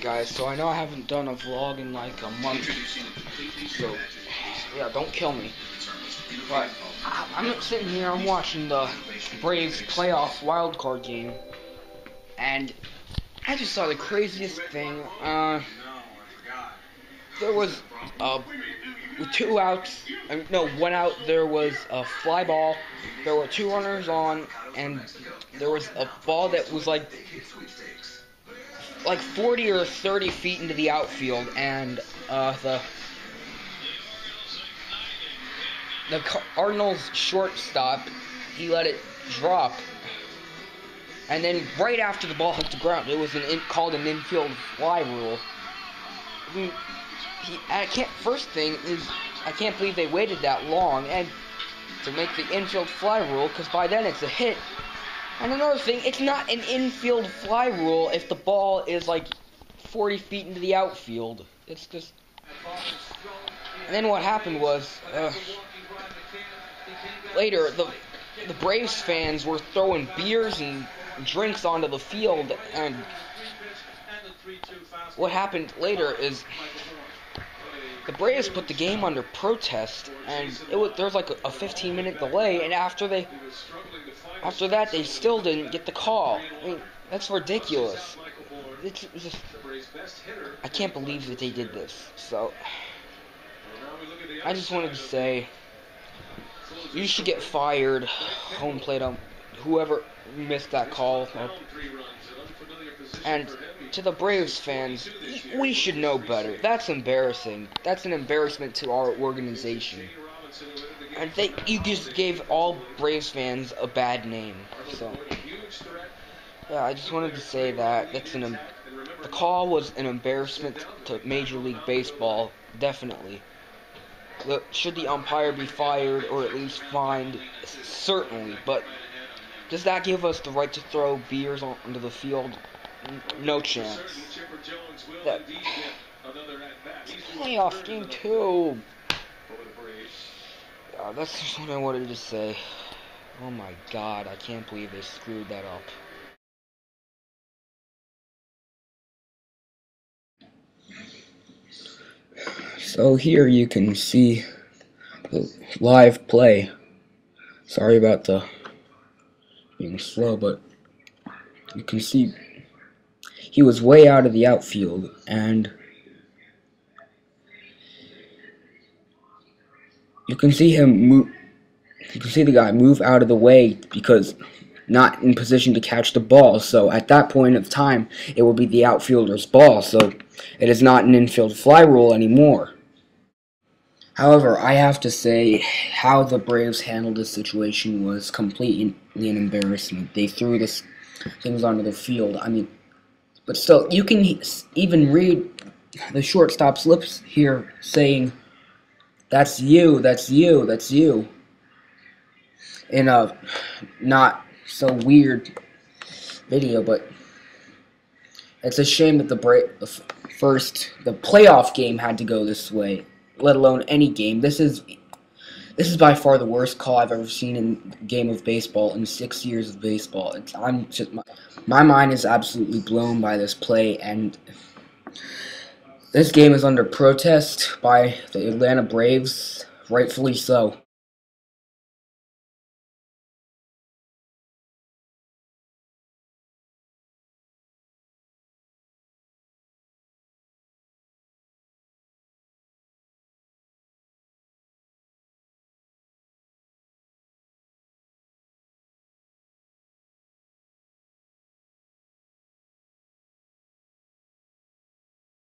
Alright guys, so I know I haven't done a vlog in like a month, so yeah, don't kill me. But I'm sitting here, I'm watching the Braves playoff wild card game, and I just saw the craziest thing. Uh, there was uh, two outs, no, one out. There was a fly ball. There were two runners on, and there was a ball that was like like 40 or 30 feet into the outfield, and uh, the the Cardinals shortstop he let it drop, and then right after the ball hit the ground, it was an in, called an infield fly rule. He, I can't. First thing is I can't believe they waited that long and to make the infield fly rule, because by then it's a hit. And another thing, it's not an infield fly rule if the ball is like 40 feet into the outfield. It's just. And then what happened was, uh, later the the Braves fans were throwing beers and drinks onto the field, and what happened later is the Braves put the game under protest, and it was there was like a, a 15 minute delay, and after they after that they still didn't get the call. I mean, that's ridiculous. It's, it's just, I can't believe that they did this. So I just wanted to say you should get fired. Home plate um whoever missed that call. And to the Braves fans, we should know better. That's embarrassing. That's an embarrassment to our organization. And they, you just gave all Braves fans a bad name. So, yeah, I just wanted to say that that's an. The call was an embarrassment to Major League Baseball, definitely. Should the umpire be fired or at least fined? Certainly, but does that give us the right to throw beers on, onto the field? No chance. That playoff game two. Uh, that's just what I wanted to say. Oh my god, I can't believe they screwed that up. So here you can see the live play. Sorry about the being slow, but you can see he was way out of the outfield, and you can see him move. You can see the guy move out of the way because not in position to catch the ball. So at that point of time, it will be the outfielder's ball. So it is not an infield fly rule anymore. However, I have to say how the Braves handled this situation was completely an embarrassment. They threw this things onto the field. I mean, but still, you can even read the shortstop's lips here saying, "That's you. That's you. That's you." In a not so weird video, but it's a shame that the break, the first, the playoff game had to go this way, let alone any game. This is this is by far the worst call I've ever seen in game of baseball in six years of baseball. It's, I'm just my, my mind is absolutely blown by this play, and this game is under protest by the Atlanta Braves, rightfully so.